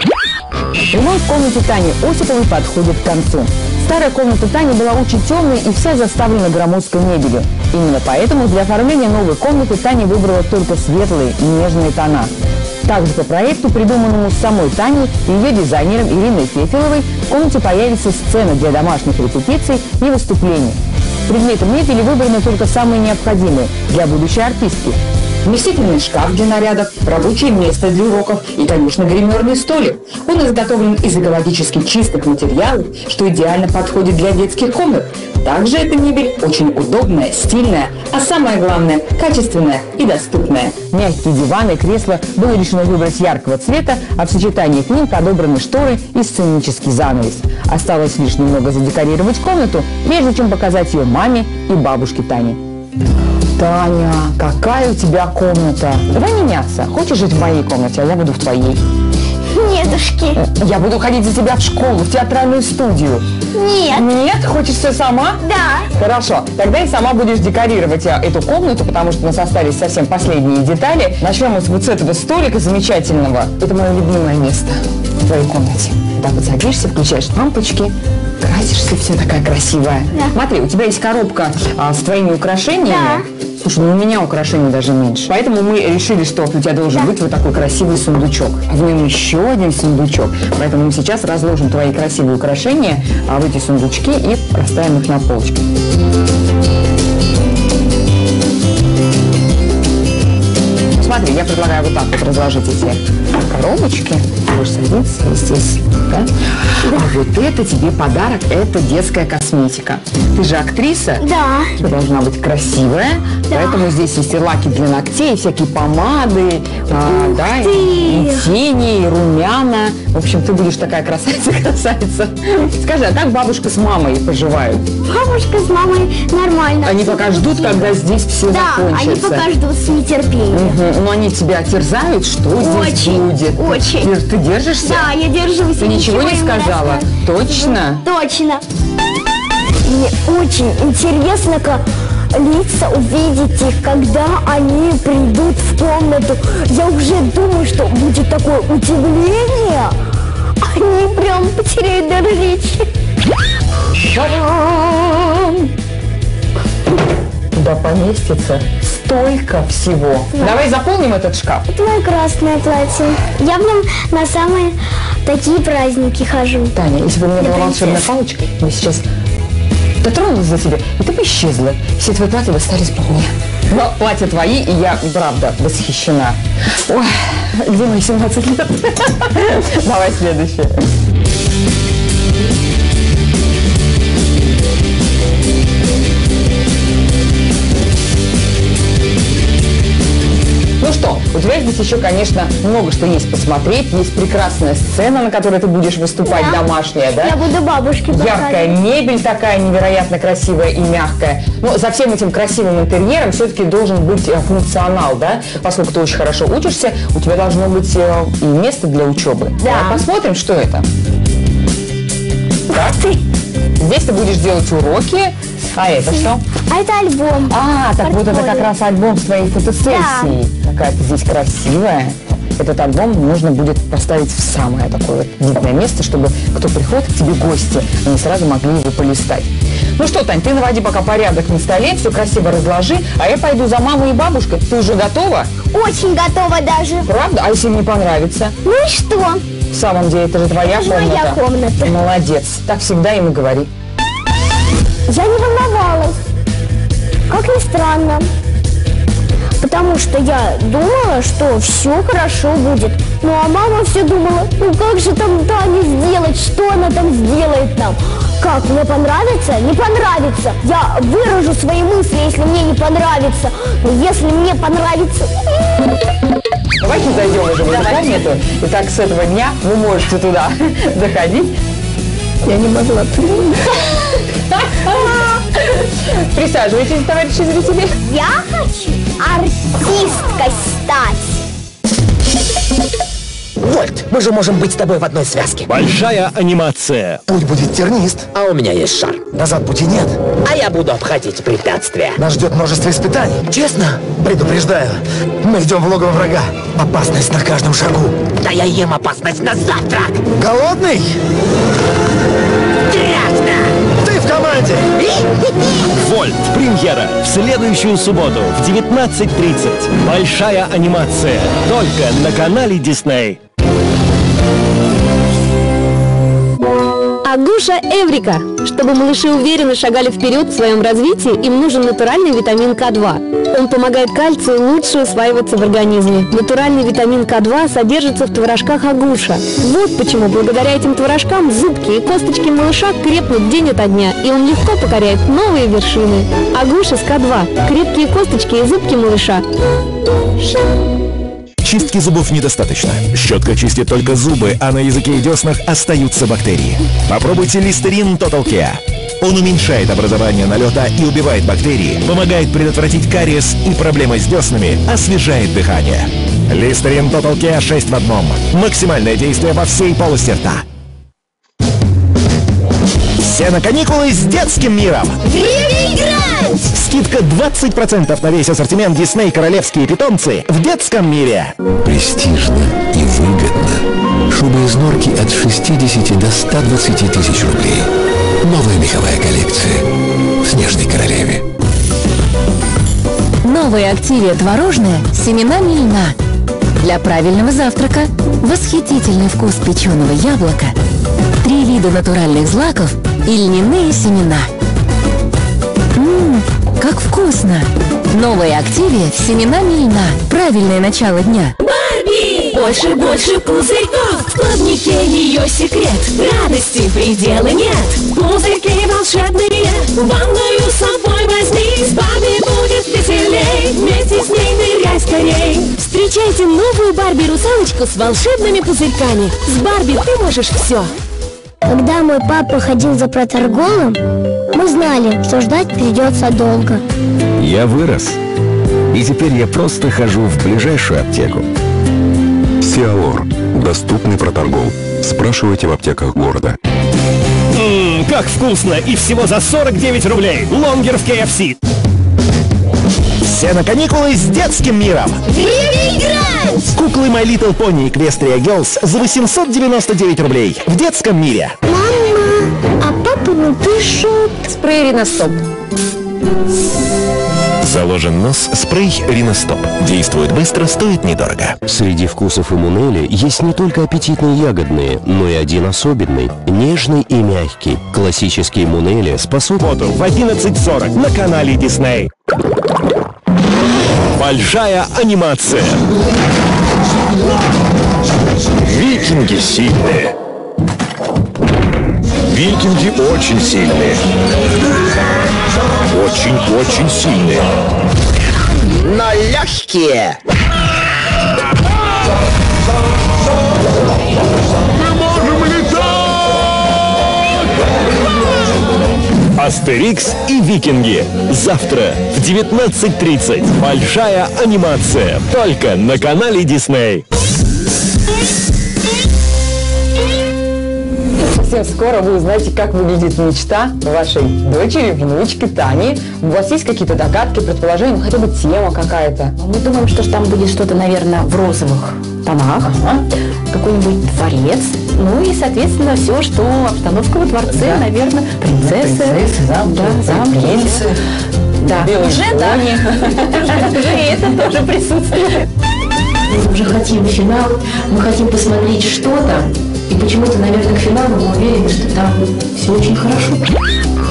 Ремонт в комнате Тани Осиповой подходит к концу. Старая комната Тани была очень темной и вся заставлена громоздкой мебелью. Именно поэтому для оформления новой комнаты Таня выбрала только светлые и нежные тона. Также по проекту, придуманному самой Таней и ее дизайнером Ириной Фефиловой, в комнате появится сцена для домашних репетиций и выступлений. Предметы мебели выбраны только самые необходимые для будущей артистки. Вместительный шкаф для нарядов, рабочее место для уроков и, конечно, гримерный столик. Он изготовлен из экологически чистых материалов, что идеально подходит для детских комнат. Также эта мебель очень удобная, стильная, а самое главное – качественная и доступная. Мягкие диваны и кресла было решено выбрать яркого цвета, а в сочетании к ним подобраны шторы и сценический занавес. Осталось лишь немного задекорировать комнату, прежде чем показать ее маме и бабушке Тане. Таня, какая у тебя комната? Давай меняться. Хочешь жить в моей комнате, а я буду в твоей. Нетушки. Я буду ходить за тебя в школу, в театральную студию. Нет. Нет? Хочешь все сама? Да. Хорошо. Тогда и сама будешь декорировать а, эту комнату, потому что у нас остались совсем последние детали. Начнем мы с вот с этого столика замечательного. Это мое любимое место в твоей комнате. Да, вот садишься, включаешь лампочки, красишься, вся такая красивая. Да. Смотри, у тебя есть коробка а, с твоими украшениями. Слушай, ну у меня украшений даже меньше. Поэтому мы решили, что у тебя должен быть вот такой красивый сундучок. А в нем еще один сундучок. Поэтому мы сейчас разложим твои красивые украшения а, в эти сундучки и расставим их на полочке. Смотри, я предлагаю вот так вот разложить эти коробочки. Будешь садиться здесь, да? А вот это тебе подарок, это детская косметика. Ты же актриса? Да. Ты должна быть красивая, поэтому здесь есть и лаки для ногтей, и всякие помады, а, да, и, и тени, и румяна. В общем, ты будешь такая красавица-красавица. Скажи, а как бабушка с мамой поживают? Бабушка с мамой нормально. Они пока ждут, когда здесь все Да, закончится. они пока ждут с нетерпением. Мгм. Но они тебя терзают, что здесь Очень, будет. очень. Ты, ты держишься? Да, я держусь. Ты и ничего не сказала? рассказываю. Точно? Точно. Мне очень интересно, как лица увидеть их, когда они придут в комнату. Я уже думаю, что будет такое удивление. Они прям потеряют дар речи. Туда поместится столько всего. Давай заполним этот шкаф. Это мое красное платье. Я в нем на самые такие праздники хожу. Таня, если бы у меня была волшебная палочка, я сейчас дотронулась за тебя, и ты бы исчезла. Все твои платья бы остались при мне. Но платья твои, и я, правда, восхищена. Ой, где мои 17 лет? Давай следующее. Что, у тебя здесь еще, конечно, много что есть посмотреть. Есть прекрасная сцена, на которой ты будешь выступать, Да. домашняя, да? Я буду бабушке Яркая показывать. мебель такая невероятно красивая и мягкая. Но за всем этим красивым интерьером все-таки должен быть э, функционал, да? Поскольку ты очень хорошо учишься, у тебя должно быть э, и место для учебы. Да. Давай посмотрим, что это. Так. Здесь ты будешь делать уроки. А это что? А это альбом. А, так вот это как Портфолио. раз альбом с твоей фотосессии. Какая ты здесь красивая. Этот альбом нужно будет поставить в самое такое вот видное место, чтобы кто приходит к тебе гости, они сразу могли его полистать. Ну что, Тань, ты наводи пока порядок на столе, все красиво разложи, а я пойду за мамой и бабушкой. Ты уже готова? Очень готова даже. Правда? А если не понравится? Ну и что? В самом деле, это же твоя Это комната. моя комната. Молодец. Так всегда им и говори. Я не волновалась. Как ни странно. Потому что я думала, что все хорошо будет. Ну а мама все думала, ну как же там Таня сделать, что она там сделает нам? Как, мне понравится? Не понравится. Я выражу свои мысли, если мне не понравится. Но если мне понравится... Давайте зайдем уже в эту комнату. И так с этого дня вы можете туда заходить. Я не могла принять. Присаживайтесь, товарищи зрители. Я хочу артисткой стать. Вольт, мы же можем быть с тобой в одной связке. Большая анимация. Путь будет тернист. А у меня есть шар. Назад пути нет. А я буду обходить препятствия. Нас ждет множество испытаний. Честно? Предупреждаю, мы идем в логово врага. Опасность на каждом шагу. Да я ем опасность на завтрак. Голодный? Команде! Вольт. Премьера в следующую субботу в 19.30. Большая анимация. Только на канале Дисней. Агуша Эврика. Чтобы малыши уверенно шагали вперед в своем развитии, им нужен натуральный витамин К2. Он помогает кальцию лучше усваиваться в организме. Натуральный витамин К2 содержится в творожках Агуша. Вот почему благодаря этим творожкам зубки и косточки малыша крепнут день ото дня, и он легко покоряет новые вершины. Агуша с К2. Крепкие косточки и зубки малыша. Чистки зубов недостаточно. Щетка чистит только зубы, а на языке и деснах остаются бактерии. Попробуйте Листерин Total Care. Он уменьшает образование налета и убивает бактерии, помогает предотвратить кариес и проблемы с деснами, освежает дыхание. Листерин Total Care 6 в одном. Максимальное действие во всей полости рта. Все на каникулы с детским миром! Время играть! Скидка 20% на весь ассортимент Дисней Королевские питомцы в детском мире. Престижно и выгодно. Шуба из норки от 60 до 120 тысяч рублей. Новая меховая коллекция в «Снежной королеве». Новая активия творожная с семенами льна. Для правильного завтрака восхитительный вкус печеного яблока, три вида натуральных злаков и льняные семена. Как вкусно! Новая активия с семенами льна. Правильное начало дня. Барби! Больше, больше пузырьков! В клубнике ее секрет! Радости предела нет! Пузырьки волшебные! Ванную с собой возьми! С Барби будет веселей! Вместе с ней ныряй скорей! Встречайте новую Барби-русалочку с волшебными пузырьками! С Барби ты можешь все! Когда мой папа ходил за проторголом, мы знали, что ждать придется долго. Я вырос. И теперь я просто хожу в ближайшую аптеку. Сиалор. Доступный проторгол. Спрашивайте в аптеках города. Ммм, как вкусно! И всего за 49 рублей! Лонгер в KFC! Все на каникулы с детским миром! Время играть! Куклы My Little Pony Equestria Girls за 899 рублей в детском мире. А папа не пишет. Спрей Риностоп. Заложен нос, спрей Риностоп. Действует быстро, стоит недорого. Среди вкусов иммунели есть не только аппетитные ягодные, но и один особенный – нежный и мягкий. Классический иммунели способен... Воду в 11.40 на канале Дисней. Большая анимация. Викинги сильные. Викинги очень сильные. Очень-очень сильные. Но легкие. Астерикс и Викинги. Завтра в 19.30. Большая анимация. Только на канале Дисней. Совсем скоро вы узнаете, как выглядит мечта вашей дочери, внучки Тани. У вас есть какие-то догадки, предположения, ну, хотя бы тема какая-то? Мы думаем, что там будет что-то, наверное, в розовых тонах, какой-нибудь дворец, ну и, соответственно, все, что обстановка во дворце, наверное, принцессы, Принцессы, замки, да, замки, принцы, да, белые уже, да, уже это тоже присутствует. Мы уже хотим финал, мы хотим посмотреть что-то, и почему-то, наверное, к финалу мы уверены, что там все очень хорошо.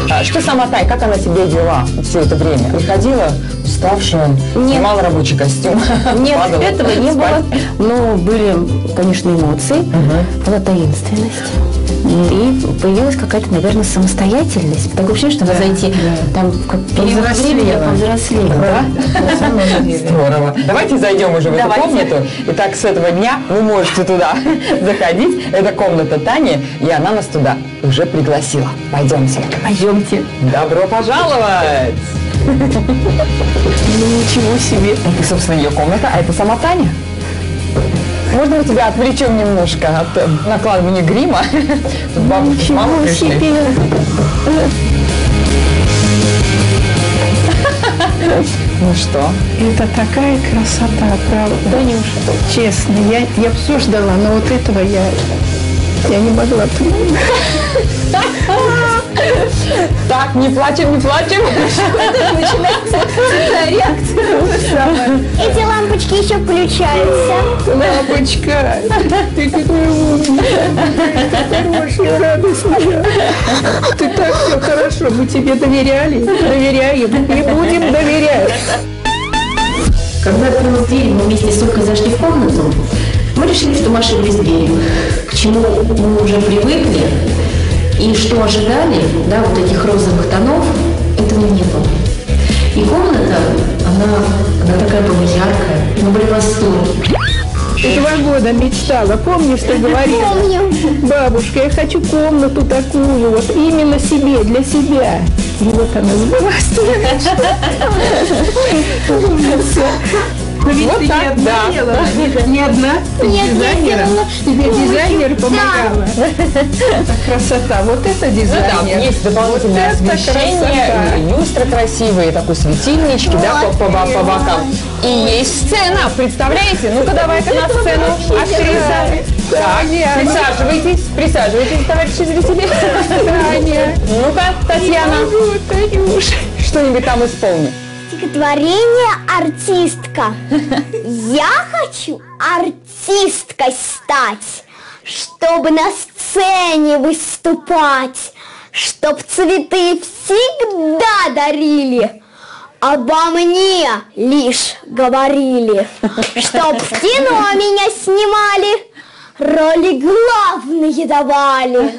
А что сама Тай, как она себя вела все это время? Приходила уставшая, снимала рабочий костюм, Нет, падала этого не было. спать? Но были, конечно, эмоции, была таинственность. И появилась какая-то, наверное, самостоятельность. Такое ощущение, что надо зайти там в как- период времени повзрослела, да? Здорово. Давайте зайдем уже в эту комнату. Итак, с этого дня вы можете туда заходить. Это комната Тани, и она нас туда уже пригласила. Пойдемте. Пойдемте. Добро пожаловать! Ну, ничего себе. Это, собственно, ее комната, а это сама Таня. Можно мы тебя отвлечем немножко от э, накладывания грима? Тут с мамой пришли. Ну что? Это такая красота, правда. Танюша, честно, я, я все ждала, но вот этого я, я не могла. Так, не плачем, не плачем. Эти лампочки еще включаются. Лампочка, ты какой умный, ты хорошая, радость моя. Ты так все хорошо, мы тебе доверяли, доверяем и будем доверять. Когда открылась дверь, мы вместе с Олькой зашли в комнату, мы решили, что мы ошиблись дверью, к чему мы уже привыкли, и что ожидали, да, вот этих розовых тонов, этого не было. И комната, она, она такая была яркая, мы были в восторге. Ты два года мечтала, помнишь, что говорила? Помню. Бабушка, я хочу комнату такую, вот именно себе, для себя. И вот она сбылась. ведь Вот ты так, не одна да. делала, не одна, ты Нет, дизайнера. делала Тебе помощью. дизайнер Да. помогала. Это красота, вот это Ну дизайнер. да, есть дополнительное Вот освещение, люстры красивые, такой светильнички, да, по, по, по- по бокам. И есть сцена, представляете? Ну-ка, давай-ка на сцену, актриса. Так, присаживайтесь, присаживайтесь, товарищи зрители. Таня. Ну-ка, Татьяна, что-нибудь там исполни. Стихотворение «Артистка». Я хочу артисткой стать, чтобы на сцене выступать, чтоб цветы всегда дарили, обо мне лишь говорили, чтоб в кино меня снимали, роли главные давали.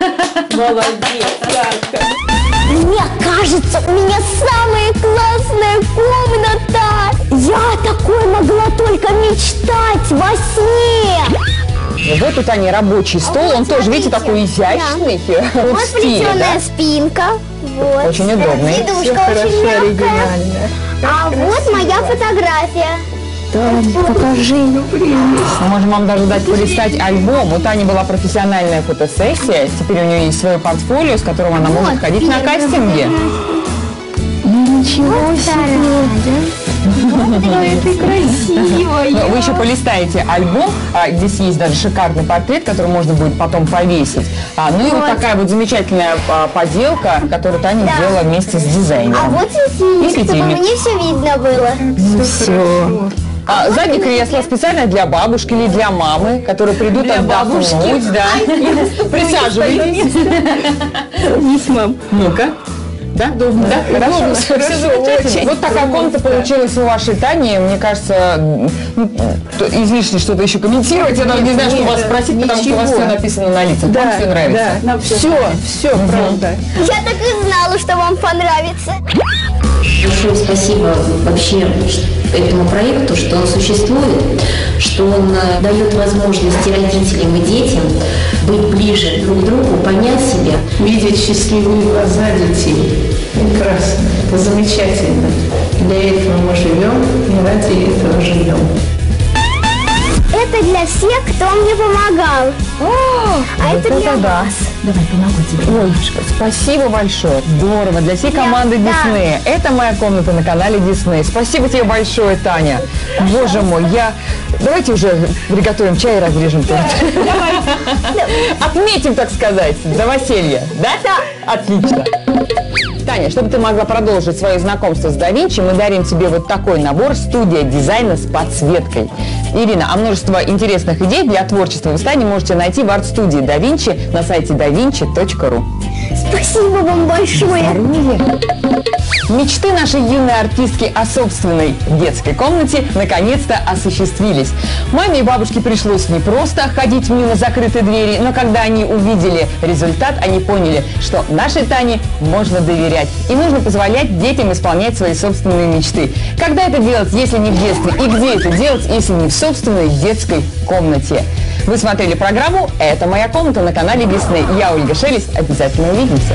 Молодец, Янка. Мне кажется, у меня самая классная комната. Я такой могла только мечтать во сне. Вот у Тани рабочий стол, он тоже, видите, такой изящный, вот Вот стиле, плетеная да? спинка. Вот. Очень удобный. Сидушка очень мягкая. А вот моя фотография. Покажи. Мы можем вам даже дать полистать альбом. У Тани была профессиональная фотосессия. Теперь у нее есть свое портфолио, с которым она может ходить на кастинги. Ничего себе. Ну, Вы еще полистаете альбом, а, здесь есть даже шикарный портрет, который можно будет потом повесить. А, ну и вот Вот. такая вот замечательная а, поделка, которую Таня Да. сделала вместе с дизайнером. А вот И чтобы мне все видно было. Все. А, заднее кресло специально для бабушки или для мамы, которые придут Для отдохнуть. бабушки. Да. Ай, Присаживайтесь. Садись, мам. Ну-ка. Да? Да? Хорошо. Удобно, хорошо, замечательно. очень. Вот такая комната получилась у вашей Тани. Мне кажется, то излишне что-то еще комментировать. Я даже не знаю, что вас спросить, потому что у вас все написано на лицах. Вам Да, все нравится. да, все, все, правда. Я так и знала, что вам понравится. Большое спасибо вообще этому проекту, что он существует, что он э, дает возможности родителям и детям быть ближе друг к другу, понять себя. Видеть счастливые глаза детей. Прекрасно. Это замечательно. Для этого мы живем и ради этого живем. Это для всех, кто мне помогал. а это вот для это да. вас. Давай, помогу тебе. Ой, спасибо большое. Здорово. Для всей команды Да. Диснея. Это моя комната на канале Дисней. Спасибо тебе большое, Таня. Боже мой, я... Давайте уже приготовим чай и разрежем торт. Отметим, так сказать, за веселье. Да? Да. Отлично. Таня, чтобы ты могла продолжить свое знакомство с да Винчи, мы дарим тебе вот такой набор «Студия дизайна с подсветкой». Ирина, а множество интересных идей для творчества вы Тане можете найти в арт-студии да Винчи на сайте davinci.ru. Спасибо вам большое. Мечты нашей юной артистки о собственной детской комнате наконец-то осуществились. Маме и бабушке пришлось не просто ходить мимо закрытой двери, но когда они увидели результат, они поняли, что нашей Тане можно доверять. И нужно позволять детям исполнять свои собственные мечты. Когда это делать, если не в детстве? И где это делать, если не в собственной детской комнате? Вы смотрели программу «Это моя комната» на канале Дисней. Я Ольга Шелест. Обязательно увидимся.